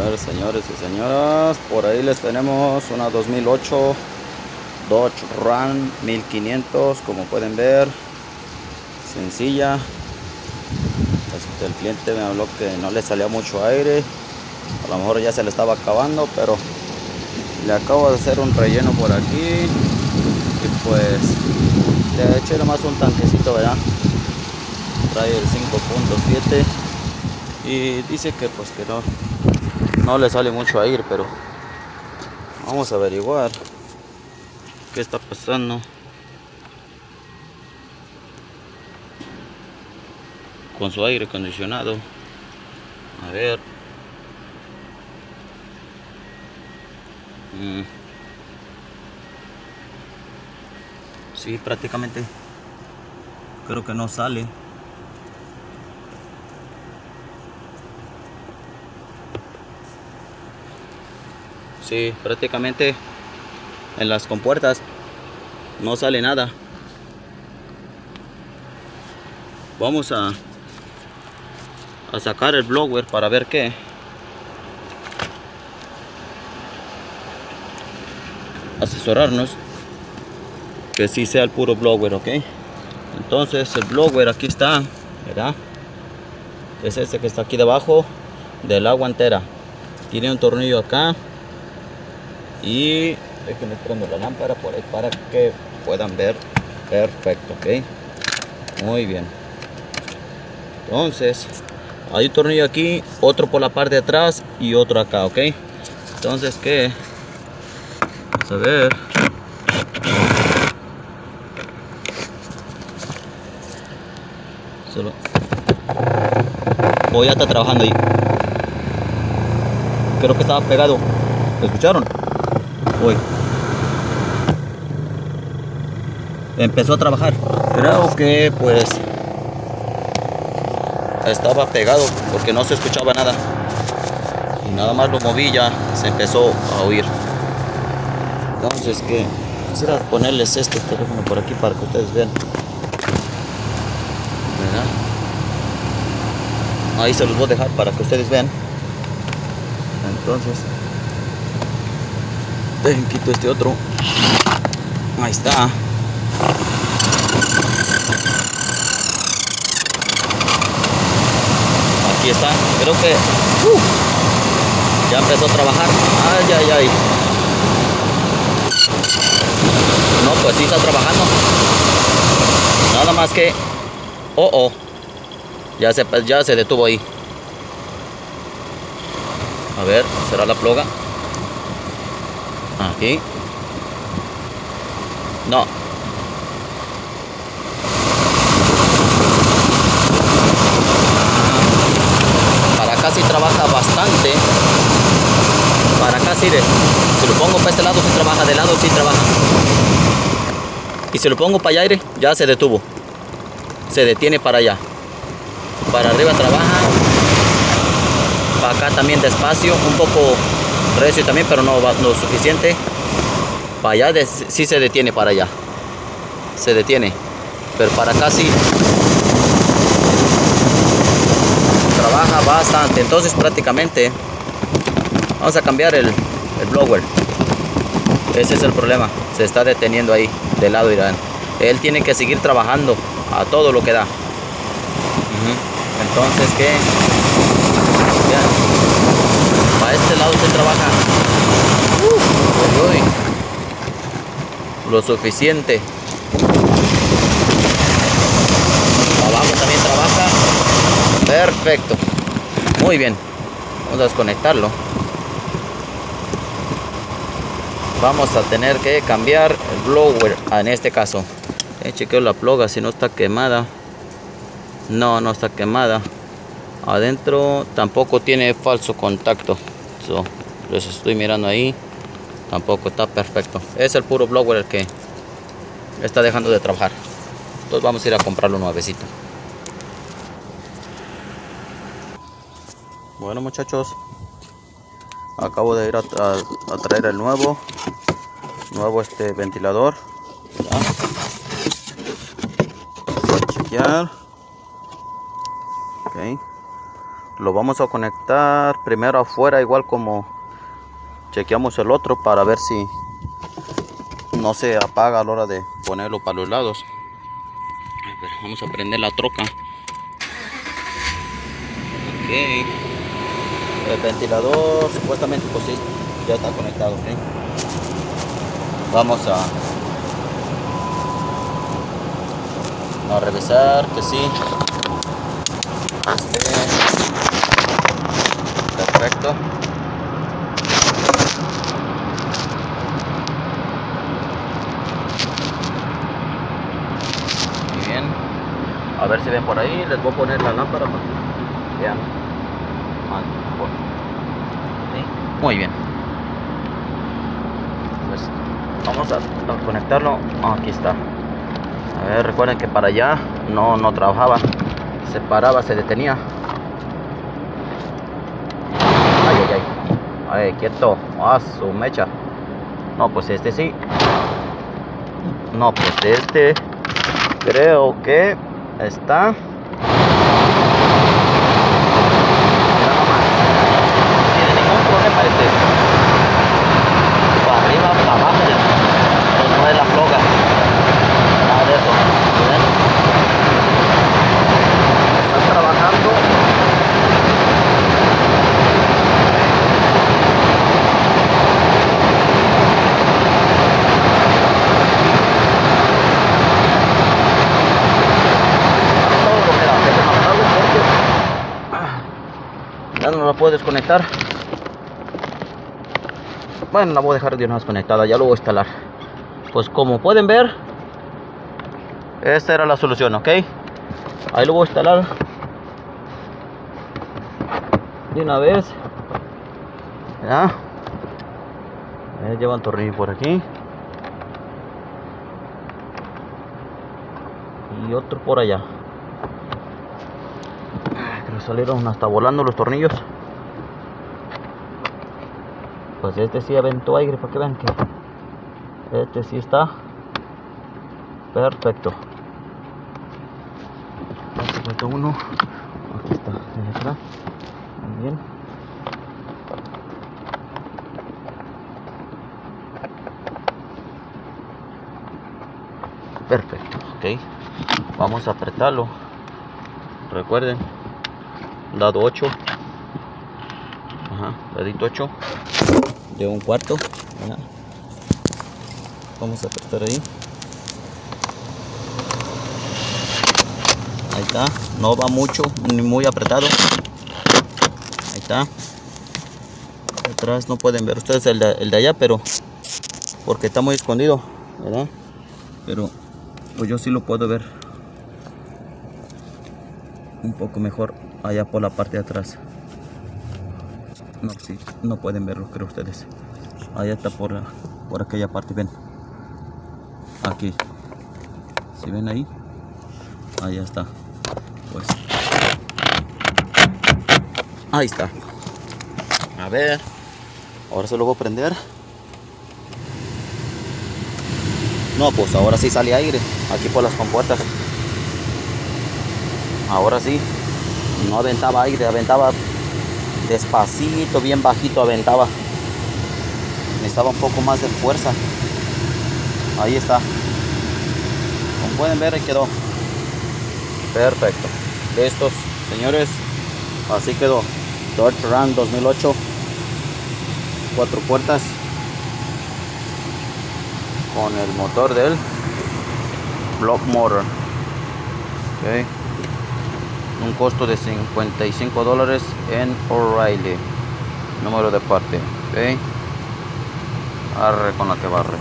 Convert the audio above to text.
Señores y señoras, por ahí les tenemos una 2008 Dodge Ram 1500, como pueden ver, sencilla. Este, el cliente me habló que no le salía mucho aire, a lo mejor ya se le estaba acabando, pero le acabo de hacer un relleno por aquí y pues le eché nomás un tanquecito, ¿verdad? Trae el 5.7 y dice que pues que no no le sale mucho aire pero vamos a averiguar qué está pasando. Con su aire acondicionado. A ver. Mm. sí prácticamente. Creo que no sale Sí, prácticamente en las compuertas no sale nada. Vamos a, a sacar el blower para ver qué. Asesorarnos que sí sea el puro blower, ok. Entonces el blower aquí está, ¿verdad? Es este que está aquí debajo del agua entera. Tiene un tornillo acá y déjenme prendo la lámpara por ahí para que puedan ver. Perfecto ok. Muy bien. Entonces hay un tornillo aquí otro por la parte de atrás y otro acá ok. Entonces que vamos a ver. Solo voy a estar trabajando ahí. Creo que estaba pegado. ¿Lo escucharon? Empezó a trabajar. Creo que pues estaba pegado porque no se escuchaba nada. Y nada más lo moví ya se empezó a oír. Entonces que quisiera ponerles este teléfono por aquí para que ustedes vean. Ahí se los voy a dejar para que ustedes vean. Entonces Dejen quito este otro. Ahí está. Aquí está. Creo que uh, ya empezó a trabajar. Ay, ay, ay. No, pues sí está trabajando. Nada más que... Oh, oh. Ya se, ya se detuvo ahí. A ver, será la ploga. Aquí. No. Para acá sí trabaja bastante. Para acá sí, si lo pongo para este lado sí trabaja, de lado sí trabaja. Y si lo pongo para allá, ya se detuvo. Se detiene para allá. Para arriba trabaja. Para acá también despacio, un poco recio también, pero no va lo suficiente. Para allá de, sí se detiene para allá. Se detiene. Pero para acá sí. Trabaja bastante. Entonces prácticamente vamos a cambiar el, el blower. Ese es el problema. Se está deteniendo ahí de lado Irán. Él tiene que seguir trabajando a todo lo que da. Entonces, ¿qué? Este lado se trabaja lo suficiente. Abajo también trabaja. Perfecto. Muy bien. Vamos a desconectarlo. Vamos a tener que cambiar el blower en este caso. Eh, chequeo la ploga si no está quemada. No, no está quemada. Adentro tampoco tiene falso contacto. So, los estoy mirando ahí. Tampoco está perfecto. Es el puro blower el que está dejando de trabajar. Entonces vamos a ir a comprarlo nuevecito. Bueno muchachos. Acabo de ir a, traer el nuevo. Nuevo este ventilador. Vamos a chequear. Lo vamos a conectar primero afuera igual como chequeamos el otro para ver si no se apaga a la hora de ponerlo para los lados. Vamos a prender la troca. Ok. El ventilador supuestamente pues sí, ya está conectado ok. Vamos a a revisar que sí perfecto muy bien. A ver si ven por ahí les voy a poner la lámpara para que vean. Muy bien. Pues vamos a conectarlo. Aquí está. A ver recuerden que para allá no no trabajaba. Se paraba se detenía ay ay ay ay quieto. Ah su mecha. No pues este sí. No pues este creo que está. No la desconectar. Bueno la voy a dejar de una vez conectada ya lo voy a instalar. Pues como pueden ver esta era la solución ok ahí lo voy a instalar. De una vez. Ya. Lleva un tornillo por aquí. Y otro por allá. Salieron hasta volando los tornillos pues este sí aventó aire para que vean que este sí está perfecto. Aquí falta uno. Aquí está muy bien perfecto ok. Vamos a apretarlo. Recuerden lado 8 Ajá, ladito 8 de un cuarto. Vamos a apretar ahí. Ahí está. No va mucho ni muy apretado. Ahí está. Atrás no pueden ver ustedes el de, el de allá pero porque está muy escondido pero pues yo sí lo puedo ver un poco mejor allá por la parte de atrás no, sí, no pueden verlo creo ustedes. Allá está por, por aquella parte ven. Aquí. Si ven ahí allá está. Pues. Ahí está. A ver. Ahora se lo voy a prender. No pues ahora sí sale aire. Aquí por las compuertas. Ahora sí. No aventaba aire, aventaba despacito, bien bajito aventaba. Necesitaba un poco más de fuerza. Ahí está. Como pueden ver, ahí quedó. Perfecto. estos señores. Así quedó. Dodge Ram 2008. Cuatro puertas. Con el motor del Block Motor. Okay un costo de 55 dólares en O'Reilly. Número de parte ok arre con la que barre